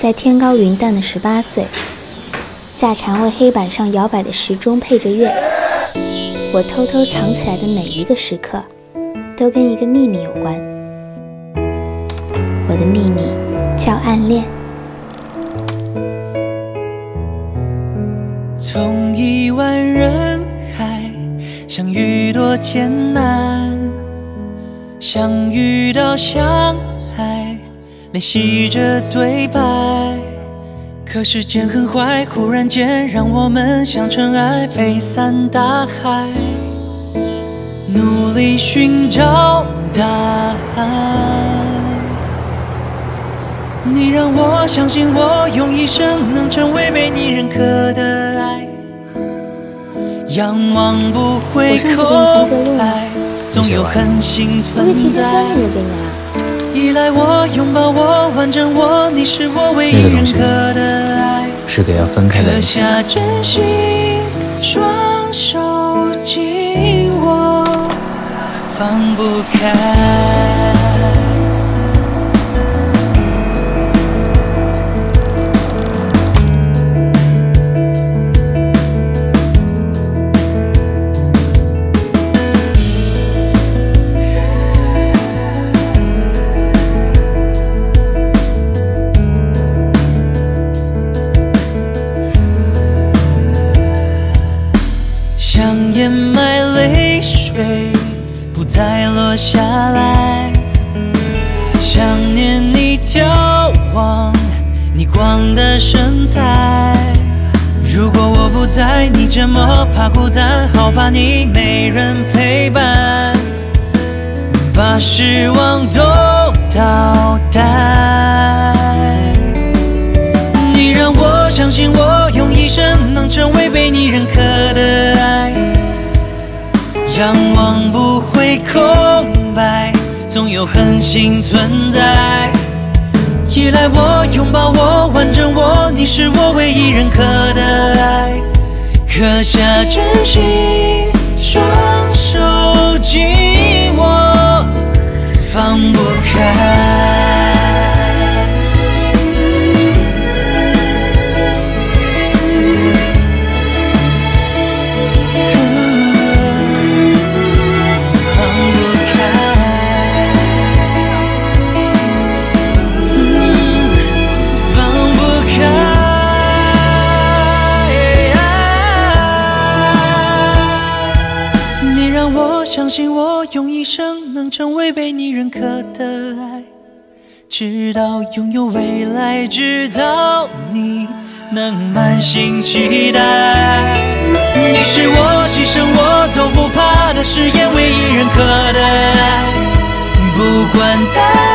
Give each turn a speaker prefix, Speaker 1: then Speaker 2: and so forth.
Speaker 1: 在天高云淡的十八岁，夏蝉为黑板上摇摆的时钟配着乐。我偷偷藏起来的每一个时刻，都跟一个秘密有关。我的秘密叫暗恋。
Speaker 2: 从亿万人海相遇多艰难，相遇到相爱。练习着对白，可时间很坏，忽然间让我们像尘埃飞散大海，努力寻找答案。你让我相信，我用一生能成为被你认可的爱，仰望不会空白，总有恒星存在。依赖我，拥抱我，完整我，你是我唯一认可的爱。
Speaker 3: 是给要分开的
Speaker 2: 人下真心，双手紧握，放不开。掩埋泪水，不再落下来。想念你眺望逆光的身材。如果我不在，你这么怕孤单，好怕你没人陪伴，把失望都倒带。你让我相信，我生能成为被你认可的爱。仰望不会空白，总有恒星存在。依赖我，拥抱我，完整我，你是我唯一认可的爱。刻下真心，双手紧握，放不开。相信我用一生能成为被你认可的爱，直到拥有未来，直到你能满心期待。你是我牺牲我都不怕的誓言，唯一认可的爱。不管在